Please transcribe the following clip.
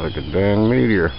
like a damn meteor.